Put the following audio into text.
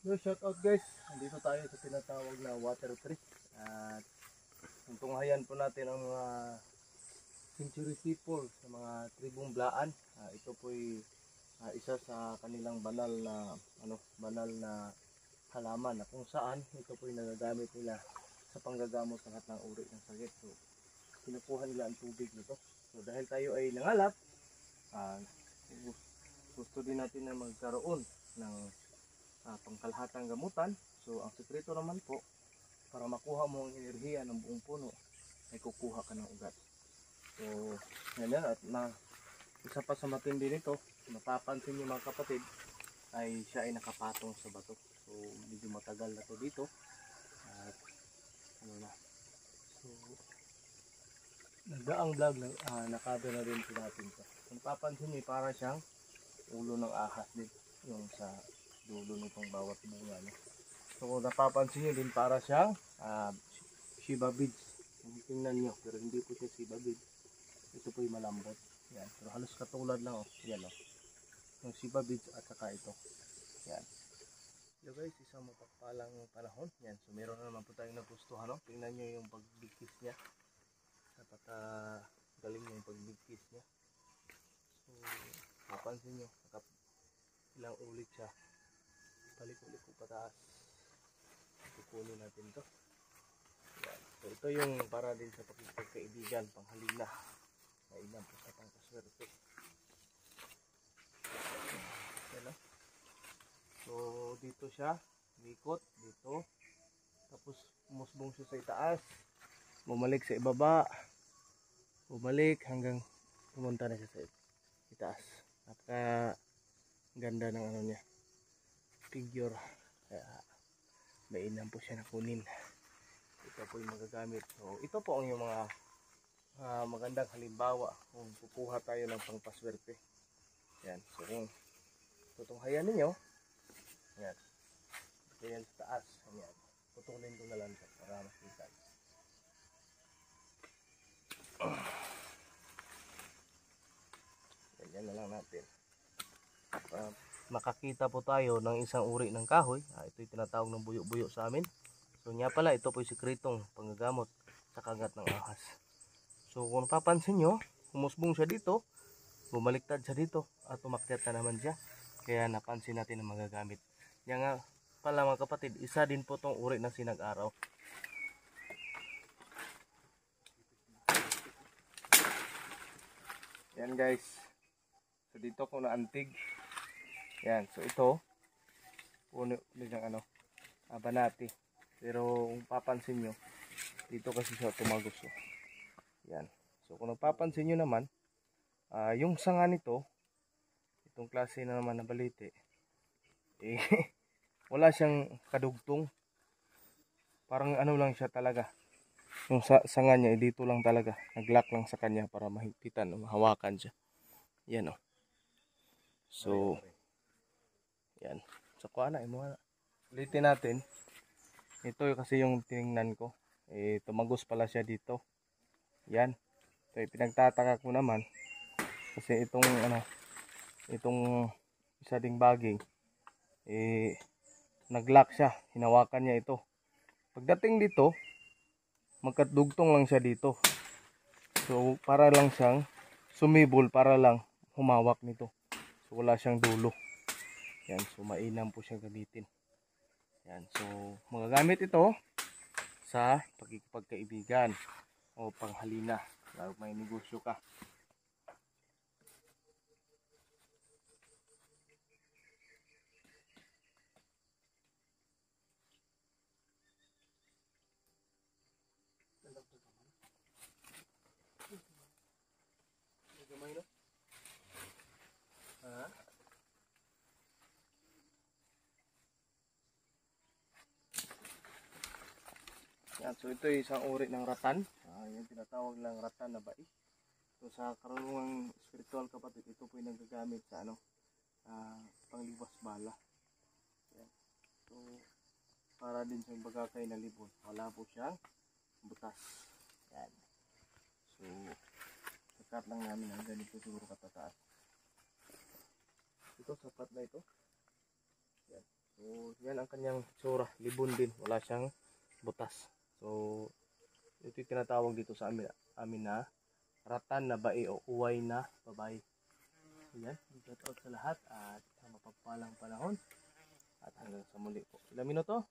No, shout out guys. Nandito tayo sa tinatawag na water tree. At tunghayan po natin ang mga century people sa mga tribong blaan. Ah, ito po ay ah, isa sa kanilang banal na ano, banal na halaman na kung saan ito po ay nagagamit nila sa panggagamot ng lahat ng uri ng sakit. So, kinukuha nila ang tubig nito. So, dahil tayo ay nangalap, ah, gusto din natin na magkaroon ng ah, pangkalahatang gamutan. So, ang sekreto naman po, para makuha mo ang enerhiya ng buong puno, ay kukuha ka ng ugat. So, yan yan. At na, isa pa sa matindi nito, mapapansin niyo mga kapatid, ay siya ay nakapatong sa bato. So, medyo matagal na to dito. At, ano na. So, nagdaang vlog, na, ah, nakabe na rin po natin to. Kung papansin niyo, para siyang ulo ng ahas din. Yung sa dulo nitong bawat bunga. No? So kung napapansin nyo din para siyang ah, Shiba beads. Kung tingnan nyo, pero hindi po siya Shiba beads. Ito po yung malambot. Yan. Pero halos katulad lang. Oh. Yan oh. Yung Shiba beads at saka ito. Yan. So guys, isang mapagpalang panahon. Yan. So meron na naman po tayong nagustuhan. No? Tingnan nyo yung pagbigkis niya. Napaka galing niya yung pagbigkis niya. So, mapansin nyo, ilang ulit siya balik-ulit ko pataas kukunin natin to. Yan. so ito yung para din sa pagkaibigan panghalina mainam po sa pangkaswerte. Yan o so dito siya likot dito. Tapos umusbong siya sa itaas. Bumalik sa ibaba. Bumalik hanggang pumunta na siya sa itaas. Napaka ganda ng ano niya figure. Kaya mainam po siya na kunin. Ito po yung magagamit. So ito po ang yung mga ah, magandang halimbawa kung kukuha tayo ng pangpaswerte. Yan. So kung tutunghayan ninyo yan. Ito yan sa taas. Yan. Putulin ko na lang ito para makita. Yan na lang natin makakita po tayo ng isang uri ng kahoy. Ah, ito yung tinatawag ng buyo-buyo sa amin. So niya pala, ito po yung sikretong panggagamot sa kagat ng ahas. So kung papansin nyo, humusbong siya dito, bumaliktad siya dito, at umakyat na naman siya. Kaya napansin natin na magagamit. Yan nga pala mga kapatid, isa din po tong uri ng sinag-araw. Yan guys. So dito ko naantig. Yan, so ito puno ng ano, abanati. Pero kung papansin nyo, dito kasi siya tumagos. Oh. Yan. So kung napapansin nyo naman, ah, yung sanga nito, itong klase na naman na balite, eh, wala siyang kadugtong. Parang ano lang siya talaga. Yung sa sanga niya, eh, dito lang talaga. Naglock lang sa kanya para mahigpitan mahawakan siya. Yan o. So, yan. So, kuha na. Imo na. Ulitin natin. Ito kasi yung tiningnan ko. Eh, tumagos pala siya dito. Yan. So, pinagtataka ko naman. Kasi itong, ano, itong isa ding baging, eh, naglock siya. Hinawakan niya ito. Pagdating dito, magkadugtong lang siya dito. So, para lang siyang sumibol, para lang humawak nito. So, wala siyang dulo. Yan, so mainam po siyang gamitin. Yan, so magagamit ito sa pagkikipagkaibigan o panghalina. Lalo may negosyo ka. Yan, so ito yung isang uri ng ratan. Ah, yung tinatawag lang ratan na bai. So sa karunungang spiritual kapatid, ito po yung nagagamit sa ano, ah, pangliwas bala. Yan. So, para din sa bagakay na libon. Wala po siyang butas. Yan. So, sakat lang namin ang ganito siguro katataas. Ito, sapat na ito. Yan. So, So, yan ang kanyang tsura. Libon din. Wala siyang butas. So, ito yung tinatawag dito sa amin, amin na ratan na bae o uway na babae. So, yan. Shout out sa lahat at mapagpalang panahon. At hanggang sa muli po. Ilang minuto?